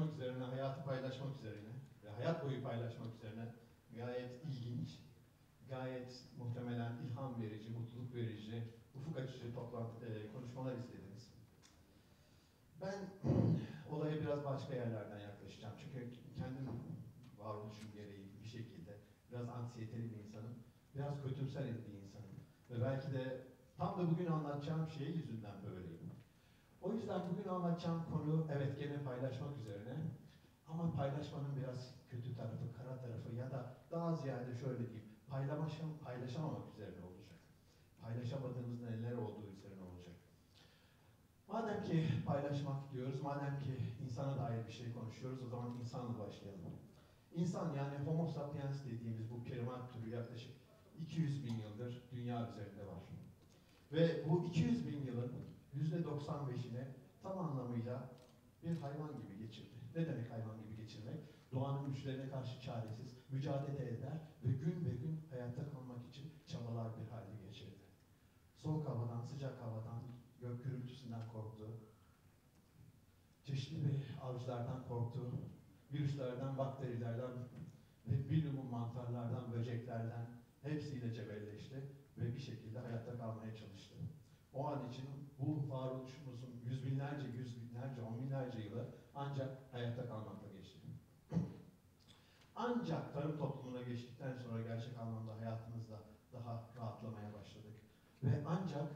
paylaşmak üzerine, hayatı paylaşmak üzerine ve hayat boyu paylaşmak üzerine gayet ilginç, gayet muhtemelen ilham verici, mutluluk verici, ufuk açıcı toplantı, e, konuşmalar izlediniz. Ben olaya biraz başka yerlerden yaklaşacağım. Çünkü kendim varoluşum gereği bir şekilde biraz anksiyeteli bir insanım. Biraz kötümser bir insanım. Ve belki de tam da bugün anlatacağım şey yüzünden böyleyim. O yüzden bugün anlatacağım konu evet gene paylaşmak üzerine. Ama paylaşmanın biraz kötü tarafı, kara tarafı ya da daha ziyade şöyle diyeyim, paylaşam, paylaşamamak üzerine olacak. Paylaşamadığımız neler olduğu üzerine olacak. Madem ki paylaşmak diyoruz, madem ki insana dair bir şey konuşuyoruz, o zaman insanla başlayalım. İnsan yani Homo sapiens dediğimiz bu primat türü yaklaşık 200 bin yıldır dünya üzerinde var. Ve bu 200 bin yılın %95'ine tam anlamıyla bir hayvan gibi geçirdi. Ne demek hayvan gibi geçirmek? Doğanın güçlerine karşı çaresiz, mücadele eder ve gün be gün hayatta kalmak için çabalar bir halde geçirdi. Soğuk havadan, sıcak havadan, gök gürültüsünden korktu. Çeşitli bir avcılardan korktu. Virüslerden, bakterilerden ve bilumum mantarlardan, böceklerden hepsiyle cebelleşti ve bir şekilde hayatta kalmaya çalıştı. O an için bu varoluşumuzun yüz binlerce, yüz binlerce, on binlerce yılı ancak hayatta kalmakla geçti. Ancak tarım toplumuna geçtikten sonra gerçek anlamda hayatımızda daha rahatlamaya başladık. Ve ancak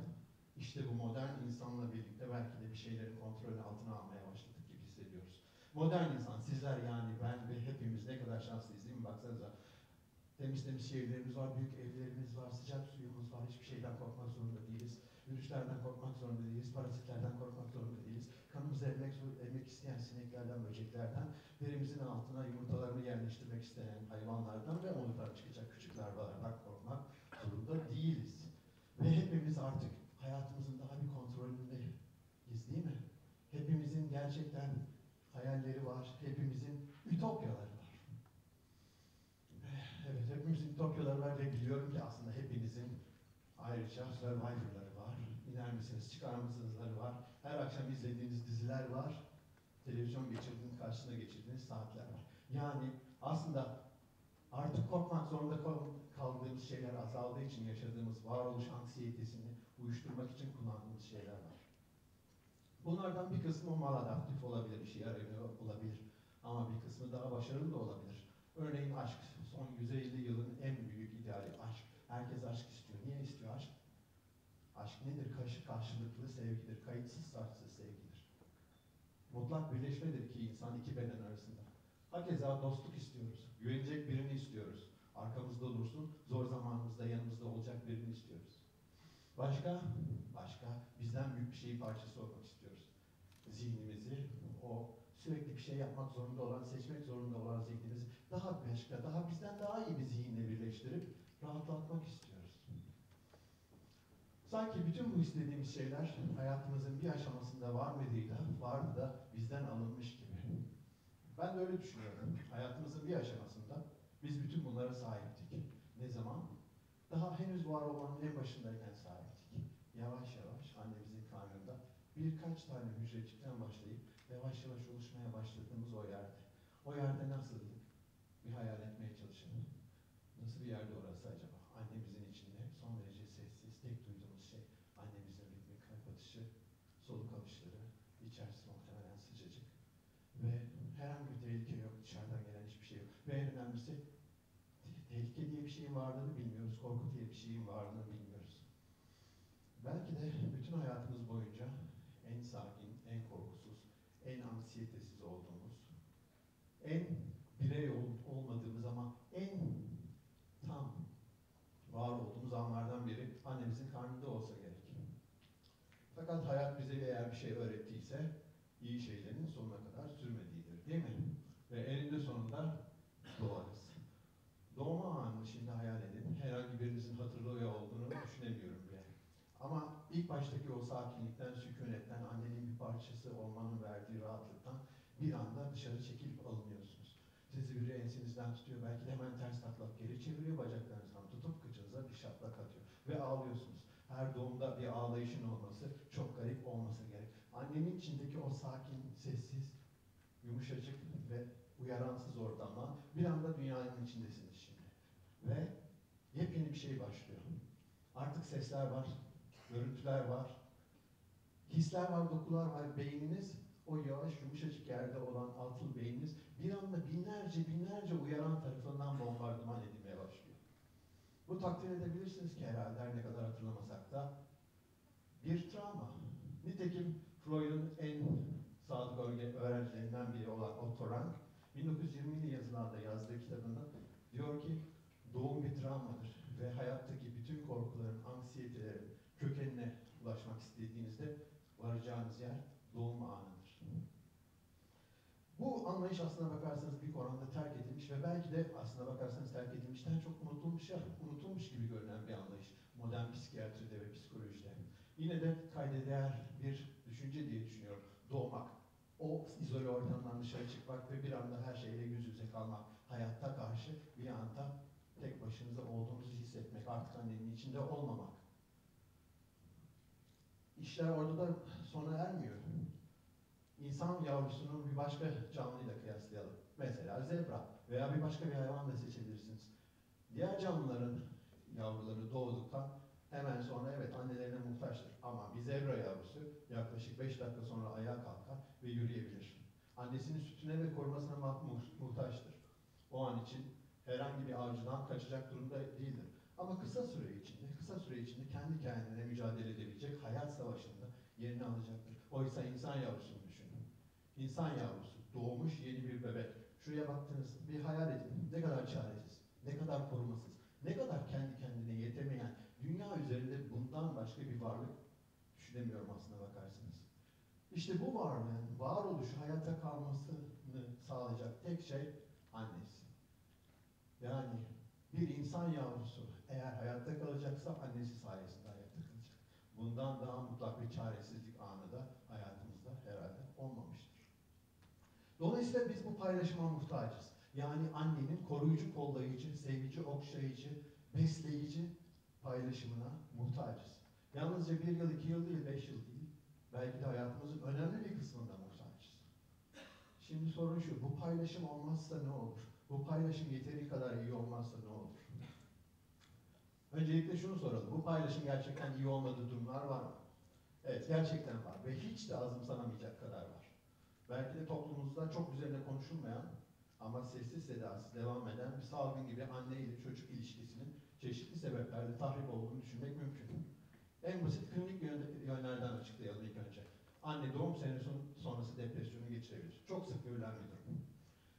işte bu modern insanla birlikte belki de bir şeylerin kontrolünü altına almaya başladık gibi hissediyoruz. Modern insan, sizler yani ben ve hepimiz ne kadar şanslıyız değil mi? Baksanıza temiz temiz şehirlerimiz var, büyük evlerimiz var, sıcak suyumuz var, hiçbir şeyden korkmak zorunda değiliz. Virüslerden korkmak zorunda değiliz, parazitlerden korkmak zorunda değiliz. Kanımızı emmek, emmek isteyen sineklerden, böceklerden, derimizin altına yumurtalarını yerleştirmek isteyen hayvanlardan ve onlardan çıkacak küçük larvalardan korkmak zorunda değiliz. Ve hepimiz artık hayatımızın daha bir kontrolündeyiz değil mi? Hepimizin gerçekten hayalleri var, hepimizin ütopyaları var. Evet, hepimizin ütopyaları var ve biliyorum ki aslında hepinizin ayrıca Survivor'ları. İner misiniz, çıkar mısınızları var. Her akşam izlediğiniz diziler var. Televizyon geçirdiğiniz, karşısında geçirdiğiniz saatler var. Yani aslında artık korkmak zorunda kaldığımız şeyler azaldığı için yaşadığımız varoluş anksiyetesini uyuşturmak için kullandığımız şeyler var. Bunlardan bir kısmı maladaptif olabilir, işe yarıyor olabilir. Ama bir kısmı daha başarılı da olabilir. Örneğin aşk, son 150 yılın en büyük ideali aşk. Herkes aşk istiyor. Niye istiyor aşk? Aşk nedir? Karşı karşılıklı sevgidir. Kayıtsız şartsız sevgidir. Mutlak birleşmedir ki insan iki beden arasında. Hakeza dostluk istiyoruz. Güvenecek birini istiyoruz. Arkamızda dursun, zor zamanımızda yanımızda olacak birini istiyoruz. Başka? Başka. Bizden büyük bir şeyin parçası olmak istiyoruz. Zihnimizi, o sürekli bir şey yapmak zorunda olan, seçmek zorunda olan zihnimizi daha başka, daha bizden daha iyi bir zihinle birleştirip rahatlatmak istiyoruz. Sanki bütün bu istediğimiz şeyler hayatımızın bir aşamasında var mıydı da, vardı da bizden alınmış gibi. Ben de öyle düşünüyorum. Hayatımızın bir aşamasında biz bütün bunlara sahiptik. Ne zaman? Daha henüz var olmanın en başındayken sahiptik. Yavaş yavaş annemizin karnında birkaç tane hücrecikten başlayıp yavaş yavaş oluşmaya başladığımız o yerde. O yerde nasıldık? Bir hayal etmeye çalışalım. Nasıl bir yerde orası acaba? Annemizin içinde son derece sessiz, tek duyduğumuz şey annemizin ritmik kalp atışı, soluk alışları, içerisi muhtemelen sıcacık. Ve herhangi bir tehlike yok, dışarıdan gelen hiçbir şey yok. Ve en önemlisi tehlike diye bir şeyin varlığını bilmiyoruz, korku diye bir şeyin varlığını bilmiyoruz. Belki de bütün hayatımız boyunca en sakin, en korkusuz, en anksiyetesiz olduğumuz, en birey ol, olmadığımız ama en tam var olduğumuz anlardan biri annemizin karnında olsa gerek. Fakat hayat bize eğer bir şey öğrettiyse iyi şeylerin sonuna değil mi? Ve eninde sonunda doğarız. Doğma anını şimdi hayal edin. Herhangi birinizin hatırlıyor olduğunu düşünemiyorum bile. Ama ilk baştaki o sakinlikten, sükunetten, annenin bir parçası olmanın verdiği rahatlıktan bir anda dışarı çekilip alınıyorsunuz. Sizi biri ensinizden tutuyor, belki de hemen ters taklak geri çeviriyor bacaklarınızdan, tutup kıçınıza bir şaplak atıyor ve ağlıyorsunuz. Her doğumda bir ağlayışın olması çok garip olmasa gerek. Annenin içindeki o sakin, sessiz yumuşacık ve uyaransız ortamla bir anda dünyanın içindesiniz şimdi. Ve yepyeni bir şey başlıyor. Artık sesler var, görüntüler var, hisler var, dokular var. Beyniniz, o yavaş yumuşacık yerde olan altıl beyniniz bir anda binlerce binlerce uyaran tarafından bombardıman edilmeye başlıyor. Bu takdir edebilirsiniz ki herhalde her ne kadar hatırlamasak da bir travma. Nitekim Freud'un en sadık öğre- öğrencilerinden biri olan Otto Rank 1920'li yazılarda yazdığı kitabında diyor ki doğum bir travmadır ve hayattaki bütün korkuların, anksiyetelerin kökenine ulaşmak istediğinizde varacağınız yer doğum anıdır. Bu anlayış aslına bakarsanız bir oranda terk edilmiş ve belki de aslına bakarsanız terk edilmişten çok unutulmuş ya, unutulmuş gibi görünen bir anlayış modern psikiyatride ve psikolojide. Yine de kayda değer bir düşünce diye düşünüyorum. Doğmak, o izole ortamdan dışarı çıkmak ve bir anda her şeyle yüz yüze kalmak, hayatta karşı bir anda tek başınıza olduğunuzu hissetmek, artık annenin içinde olmamak. İşler orada da sona ermiyor. İnsan yavrusunu bir başka canlıyla kıyaslayalım. Mesela zebra veya bir başka bir hayvan da seçebilirsiniz. Diğer canlıların yavruları doğduktan hemen sonra evet annelerine muhtaçtır. Ama bir zebra yavrusu yaklaşık 5 dakika sonra ayağa kalkar ve yürüyebilir. Annesinin sütüne ve korumasına mu- mu- muhtaçtır. O an için herhangi bir avcıdan kaçacak durumda değildir. Ama kısa süre içinde, kısa süre içinde kendi kendine mücadele edebilecek hayat savaşında yerini alacaktır. Oysa insan yavrusunu düşünün. İnsan yavrusu, doğmuş yeni bir bebek. Şuraya baktığınız bir hayal edin. Ne kadar çaresiz, ne kadar korumasız, ne kadar kendi kendine yetemeyen, dünya üzerinde bundan başka bir varlık düşünemiyorum aslına bakarsanız. İşte bu varlığın, varoluşu hayatta kalmasını sağlayacak tek şey annesi. Yani bir insan yavrusu eğer hayatta kalacaksa annesi sayesinde hayatta kalacak. Bundan daha mutlak bir çaresizlik anı da hayatımızda herhalde olmamıştır. Dolayısıyla biz bu paylaşıma muhtacız. Yani annenin koruyucu, kollayıcı, sevici, okşayıcı, besleyici paylaşımına muhtacız. Yalnızca bir yıl, iki yıl değil, beş yıl değil. Belki de hayatımızın önemli bir kısmında muhtacız. Şimdi sorun şu, bu paylaşım olmazsa ne olur? Bu paylaşım yeteri kadar iyi olmazsa ne olur? Öncelikle şunu soralım, bu paylaşım gerçekten iyi olmadığı durumlar var mı? Evet, gerçekten var ve hiç de azımsanamayacak kadar var. Belki de toplumumuzda çok üzerine konuşulmayan ama sessiz sedasız devam eden bir salgın gibi anne ile çocuk ilişkisinin çeşitli sebeplerle tahrip olduğunu düşünmek mümkün. En basit klinik yön- yönlerden açıklayalım ilk önce. Anne doğum senesi sonrası depresyonu geçirebilir. Çok sık görülen bir durum.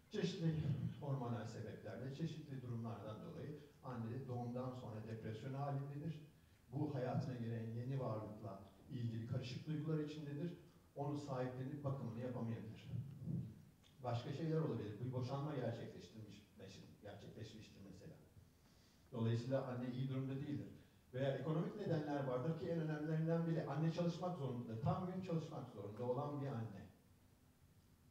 Çeşitli hormonal sebeplerle, çeşitli durumlardan dolayı anne doğumdan sonra depresyon halindedir. Bu hayatına giren yeni varlıkla ilgili karışık duygular içindedir. Onu sahiplenip bakımını yapamayabilir. Başka şeyler olabilir. Bir boşanma gerçekleştirmiş, gerçekleşmiştir mesela. Dolayısıyla anne iyi durumda değildir. Veya ekonomik nedenler vardır ki en önemlilerinden biri anne çalışmak zorunda, tam gün çalışmak zorunda olan bir anne.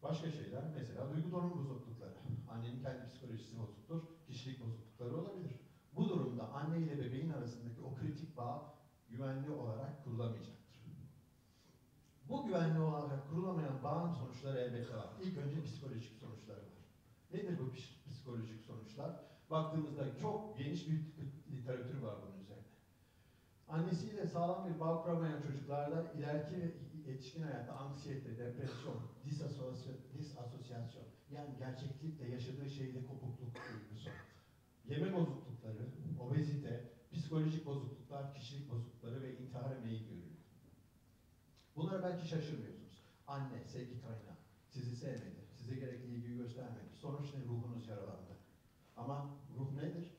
Başka şeyler mesela duygu durum bozuklukları. Annenin kendi psikolojisi bozuktur, kişilik bozuklukları olabilir. Bu durumda anne ile bebeğin arasındaki o kritik bağ güvenli olarak kurulamayacaktır. Güvenli olarak kurulamayan bağın sonuçları elbette var. İlk önce psikolojik sonuçları var. Nedir bu psikolojik sonuçlar? Baktığımızda çok geniş bir literatür var bunun üzerine. Annesiyle sağlam bir bağ kuramayan çocuklarda ileriki yetişkin hayatta anksiyete, depresyon, disasosya- disasosyasyon yani gerçeklikle yaşadığı şeyle kopukluk duygusu, yeme bozuklukları, obezite, psikolojik bozukluklar, kişilik bozuklukları ve intihar meyil görülüyor. Bunlara belki şaşırmıyorsunuz. Anne, sevgi kaynağı, sizi sevmedi, size gerekli ilgiyi göstermedi. Sonuç ne? Ruhunuz yaralandı. Ama ruh nedir?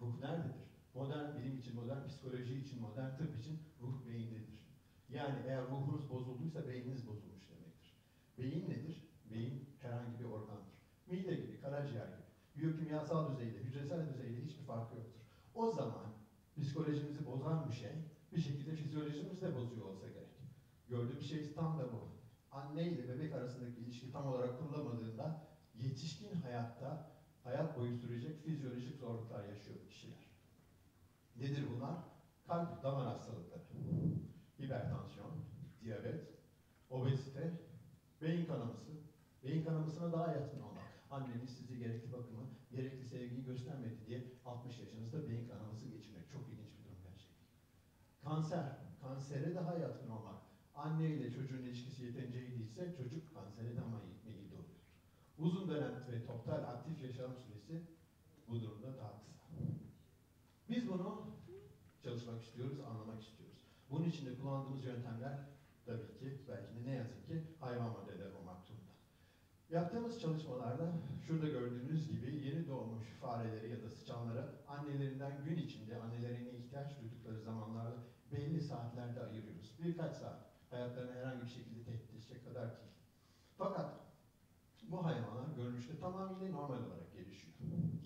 Ruh nerededir? Modern bilim için, modern psikoloji için, modern tıp için ruh beyindedir. Yani eğer ruhunuz bozulduysa beyniniz bozulmuş demektir. Beyin nedir? Beyin herhangi bir organdır. Mide gibi, karaciğer gibi. Biyokimyasal düzeyde, hücresel düzeyde hiçbir farkı yoktur. O zaman psikolojimizi bozan bir şey bir şekilde fizyolojimizi de bozuyor olsa gerek. Gördüğüm şey tam da bu. Anne ile bebek arasındaki ilişki tam olarak kurulamadığında yetişkin hayatta hayat boyu sürecek fizyolojik zorluklar yaşıyor kişiler. Nedir bunlar? Kalp damar hastalıkları, hipertansiyon, diyabet, obezite, beyin kanaması, Beyin kanamasına daha yatkın olmak. Anneniz size gerekli bakımı, gerekli sevgiyi göstermedi diye 60 yaşınızda beyin kanaması geçirmek. Çok ilginç bir durum gerçekten. Kanser, kansere daha yatkın olmak. Anne ile çocuğun ilişkisi yeterince iyi değilse çocuk kansere daha meyilli oluyor. Uzun dönem ve total aktif yaşam süresi bu durumda daha kısa. Biz bunu çalışmak istiyoruz, anlamak istiyoruz. Bunun için de kullandığımız yöntemler tabii ki belki de ne yazık ki hayvan modelleri olmak durumunda. Yaptığımız çalışmalarda şurada gördüğünüz gibi yeni doğmuş fareleri ya da sıçanları annelerinden gün içinde annelerine ihtiyaç duydukları zamanlarda belli saatlerde ayırıyoruz. Birkaç saat. Hayatlarını herhangi bir şekilde tehdit edecek kadar değil. Fakat bu hayvanlar görünüşte tamamıyla normal olarak gelişiyor.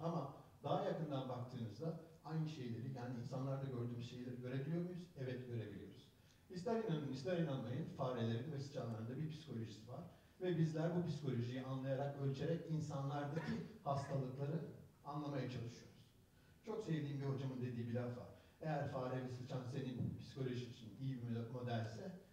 Ama daha yakından baktığınızda aynı şeyleri yani insanlarda gördüğümüz şeyleri görebiliyor muyuz? Evet görebiliyoruz. İster inanın ister inanmayın farelerin ve sıçanların da bir psikolojisi var. Ve bizler bu psikolojiyi anlayarak, ölçerek insanlardaki hastalıkları anlamaya çalışıyoruz. Çok sevdiğim bir hocamın dediği bir laf var. Eğer fare ve sıçan senin psikoloji için iyi bir modelse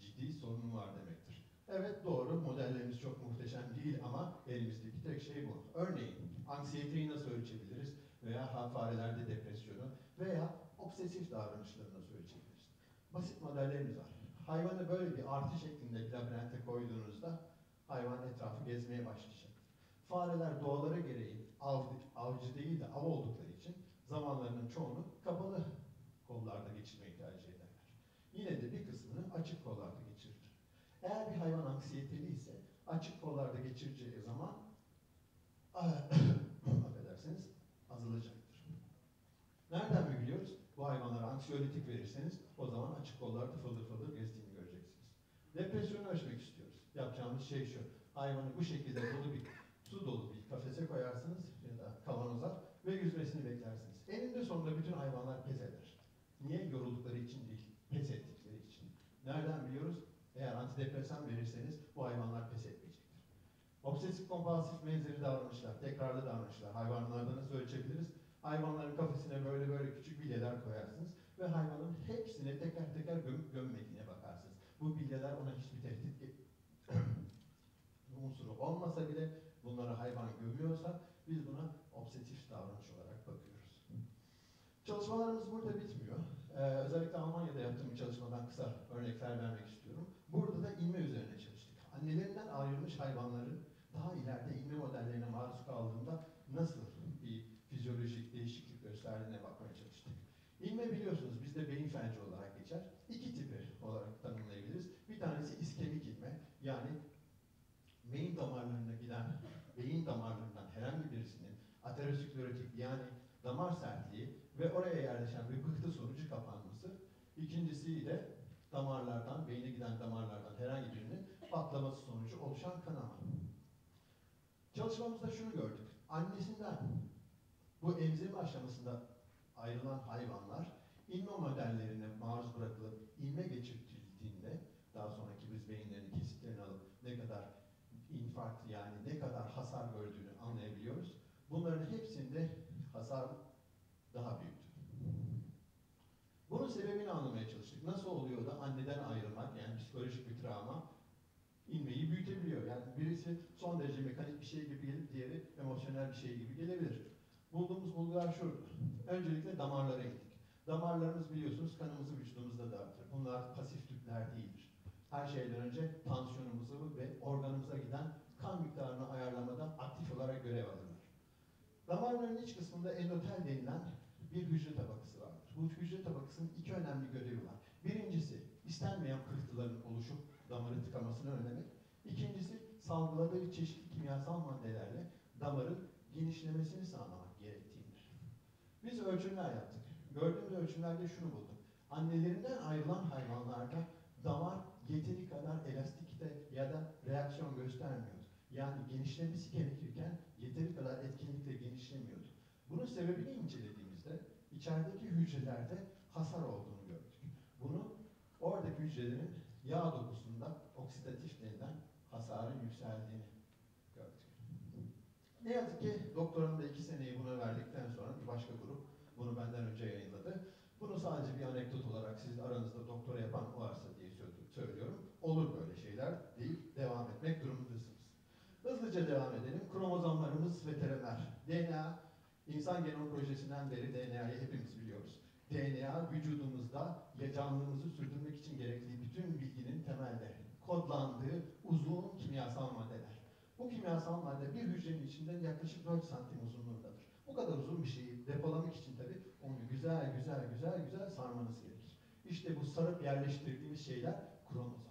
ciddi sorunun var demektir. Evet doğru modellerimiz çok muhteşem değil ama elimizdeki tek şey bu. Örneğin anksiyeteyi nasıl ölçebiliriz veya farelerde depresyonu veya obsesif davranışları nasıl ölçebiliriz? Basit modellerimiz var. Hayvanı böyle bir artı şeklinde bir labirente koyduğunuzda hayvan etrafı gezmeye başlayacak. Fareler doğaları gereği av, avcı değil de av oldukları için zamanlarının çoğunu kapalı kollarda geçirmeyi tercih ederler. Yine de bir kısmını açık kollarda geçirir. Eğer bir hayvan anksiyeteli ise açık kollarda geçireceği zaman affedersiniz azalacaktır. Nereden mi biliyoruz? Bu hayvanlara anksiyolytik verirseniz o zaman açık kollarda fıldır fıldır gezdiğini göreceksiniz. Depresyonu ölçmek istiyoruz. Yapacağımız şey şu. Hayvanı bu şekilde dolu bir su dolu bir kafese koyarsınız ya da kavanoza ve yüzmesini beklersiniz. Eninde sonunda bütün hayvanlar pes eder. Niye? Yoruldukları için değil, pes ettikleri için. Nereden biliyoruz? Eğer antidepresan verirseniz bu hayvanlar pes etmeyecektir. Obsesif kompulsif menzili davranışlar, tekrarlı davranışlar. Hayvanlarda nasıl ölçebiliriz? Hayvanların kafesine böyle böyle küçük bilyeler koyarsınız ve hayvanın hepsine teker teker gömüp gömmediğine bakarsınız. Bu bilyeler ona hiçbir tehdit unsuru olmasa bile bunları hayvan gömüyorsa biz buna obsesif davranış olarak bakıyoruz. Çalışmalarımız burada bitmiyor. Ee, özellikle Almanya'da yaptığım bir çalışmadan kısa örnekler vermek istiyorum. Burada da inme üzerine çalıştık. Annelerinden ayrılmış hayvanların daha ileride inme modellerine maruz kaldığında nasıl bir fizyolojik değişiklik gösterdiğine bakmaya çalıştık. İnme biliyorsunuz bizde beyin felci olarak geçer. İki tipi olarak tanımlayabiliriz. Bir tanesi iskemik inme yani beyin damarlarına giden beyin damarlarından herhangi birisinin aterosklerotik yani damar sertliği ve oraya yerleşen bir pıhtı sonucu kapanması. İkincisi de damarlardan, beyne giden damarlardan herhangi birinin patlaması sonucu oluşan kanama. Çalışmamızda şunu gördük. Annesinden bu emzirme aşamasında ayrılan hayvanlar inme modellerine maruz bırakılıp inme geçirtildiğinde daha sonraki biz beyinlerini kesitlerini alıp ne kadar infarkt yani ne kadar hasar gördüğünü anlayabiliyoruz. Bunların hepsinde hasar daha büyüktü. Bunun sebebini çalıştık. Nasıl oluyor da anneden ayrılmak yani psikolojik bir travma inmeyi büyütebiliyor. Yani birisi son derece mekanik bir şey gibi gelip diğeri emosyonel bir şey gibi gelebilir. Bulduğumuz bulgular şu. Öncelikle damarlara gittik. Damarlarımız biliyorsunuz kanımızı vücudumuzda dağıtır. Bunlar pasif tüpler değildir. Her şeyden önce tansiyonumuzu ve organımıza giden kan miktarını ayarlamada aktif olarak görev alırlar. Damarların iç kısmında endotel denilen bir hücre tabakası vardır. Bu hücre tabakasının iki önemli görevi var. Birincisi istenmeyen pıhtıların oluşup damarı tıkamasını önlemek. İkincisi salgıladığı çeşitli kimyasal maddelerle damarın genişlemesini sağlamak gerektiğindir. Biz ölçümler yaptık. Gördüğümüz ölçümlerde şunu bulduk. Annelerinden ayrılan hayvanlarda damar yeteri kadar elastikte ya da reaksiyon göstermiyordu. Yani genişlemesi gerekirken yeteri kadar etkinlikle genişlemiyordu. Bunun sebebini incelediğimizde içerideki hücrelerde hasar olduğunu hücrelerin yağ dokusunda oksidatif denilen hasarın yükseldiğini gördük. Ne yazık ki doktoranın da iki seneyi buna verdikten sonra bir başka grup bunu benden önce yayınladı. Bunu sadece bir anekdot olarak siz aranızda doktora yapan varsa diye sö- söylüyorum. Olur böyle şeyler deyip devam etmek durumundasınız. kromozomlarımız ve telomer. DNA, insan genom projesinden beri DNA'yı hepimiz biliyoruz. DNA vücudumuzda ya canlılığımızı sürdürmek için gerekli bütün bilginin temelleri. Kodlandığı uzun kimyasal maddeler. Bu kimyasal madde bir hücrenin içinde yaklaşık 4 santim uzunluğundadır. Bu kadar uzun bir şeyi depolamak için tabii onu güzel güzel güzel güzel sarmanız gerekir. İşte bu sarıp yerleştirdiğimiz şeyler kromozom.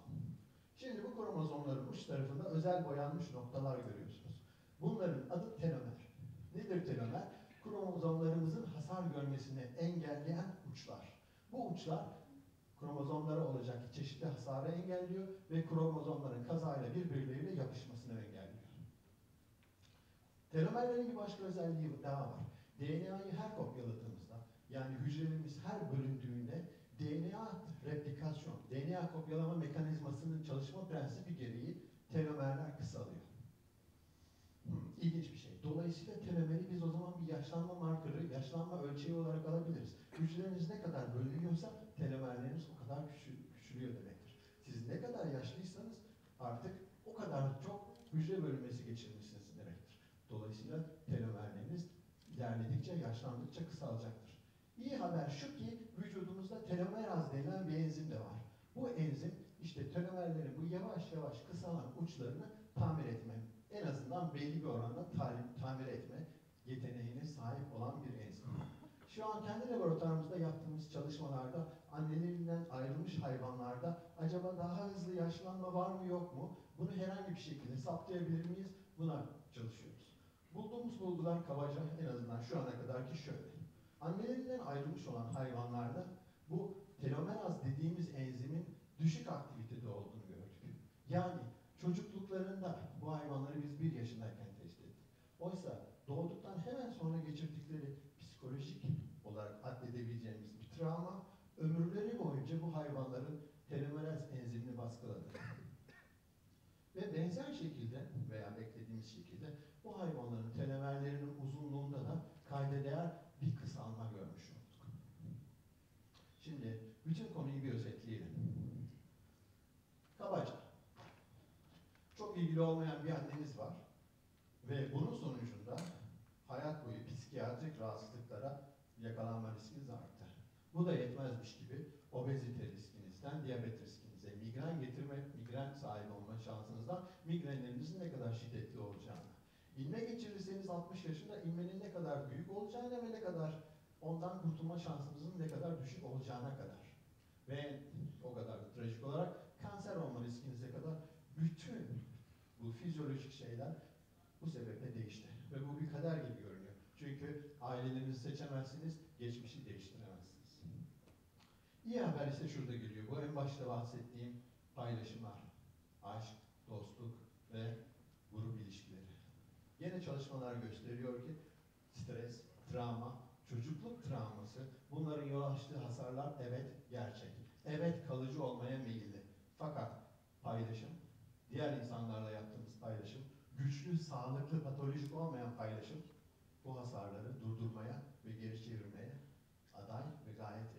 Şimdi bu kromozomların uç tarafında özel boyanmış noktalar görüyorsunuz. Bunların adı telomer. Nedir telomer? Kromozomlarımızın hasar görmesini engelleyen uçlar. Bu uçlar kromozomlara olacak çeşitli hasarı engelliyor ve kromozomların kazayla birbirleriyle yapışmasını engelliyor. Telomerlerin bir başka özelliği daha var. DNA'yı her kopyaladığımızda, yani hücrelerimiz her bölündüğünde DNA replikasyon, DNA kopyalama mekanizmasının çalışma prensibi gereği telomerler kısalıyor. İlginç bir şey. Dolayısıyla telomeri biz o zaman bir yaşlanma markörü, yaşlanma ölçeği olarak alabiliriz. Hücreleriniz ne kadar bölünüyorsa telomerleriniz o kadar küçül- küçülüyor demektir. Siz ne kadar yaşlıysanız artık o kadar çok hücre bölünmesi geçirmişsiniz demektir. Dolayısıyla telomerleriniz ilerledikçe, yaşlandıkça kısalacaktır. İyi haber şu ki vücudumuzda telomeraz denilen bir enzim de var. Bu enzim işte telomerlerin bu yavaş yavaş kısalan uçlarını tamir etme, en azından belli bir oranda ta- tamir etme yeteneğine sahip olan bir enzim. Şu an kendi laboratuvarımızda yaptığımız çalışmalarda annelerinden ayrılmış hayvanlarda acaba daha hızlı yaşlanma var mı yok mu? Bunu herhangi bir şekilde saptayabilir miyiz? Buna çalışıyoruz. Bulduğumuz bulgular kabaca en azından şu ana kadar ki şöyle. Annelerinden ayrılmış olan hayvanlarda bu telomeraz dediğimiz enzimin düşük aktivitede olduğunu gördük. Yani çocukluklarında bu hayvanları biz bir yaşındayken test ettik. Oysa doğduktan hemen sonra geçirdikleri psikolojik olarak addedebileceğimiz bir travma ömürleri boyunca bu hayvanların telomeraz enzimini baskıladı. Ve benzer şekilde veya beklediğimiz şekilde bu hayvanların telomerlerinin uzunluğunda da kayda değer bir kısalma görmüş olduk. Şimdi bütün konuyu bir özetleyelim. Kabaca. Çok ilgili olmayan bir anneniz var ve bunun sonucunda hayat boyu psikiyatrik rahatsızlıklara yakalanma riskiniz arttı. Bu da yetmezmiş gibi obezite riskinizden diyabet riskinize, migren getirme, migren sahibi olma şansınızdan migrenlerinizin ne kadar şiddetli olacağını, İlme geçirirseniz 60 yaşında ilmenin ne kadar büyük olacağına ve ne kadar ondan kurtulma şansınızın ne kadar düşük olacağına kadar ve o kadar da trajik olarak kanser olma riskinize kadar bütün bu fizyolojik şeyler bu sebeple değişti. Ve bu bir kader gibi. Çünkü ailelerinizi seçemezsiniz, geçmişi değiştiremezsiniz. İyi haber ise şurada geliyor. Bu en başta bahsettiğim paylaşımlar. Aşk, dostluk ve grup ilişkileri. Yine çalışmalar gösteriyor ki stres, travma, çocukluk travması bunların yol açtığı hasarlar evet gerçek. Evet kalıcı olmaya meyilli. Fakat paylaşım, diğer insanlarla yaptığımız paylaşım, güçlü, sağlıklı, patolojik olmayan paylaşım bu hasarları durdurmaya ve geri çevirmeye aday ve gayet.